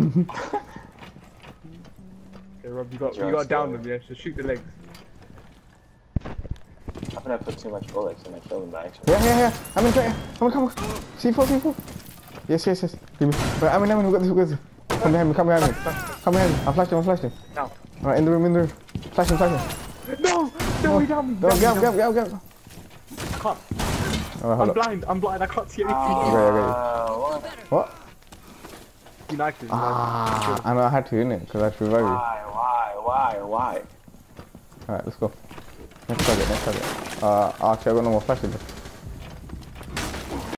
Okay, Rob, you got you got down go. them, yeah. So shoot the legs. I think I put too much bullets in my killing bag. Yeah, yeah, yeah. I'm in there. Come on, come on. C4, C4. Yes, yes, yes. Give me. Wait, I'm in, I'm in. We got this, we got this. Come behind me, come behind me. Come behind me. I'm flashing, I'm flashing. No. Alright, in the room, in the room. flash Flashing, flashing. No, no, he down me. Go, down me, get up, down get up, get up, get up. I can't. Alright, I'm up. blind. I'm blind. I can't see anything. Okay, okay. What? What? United. United. Ah, I know I had to, in it Because I had to revive you. Why, why, why, why? Alright, let's go. Next target, next target. Uh, actually, I got no more flashes. left.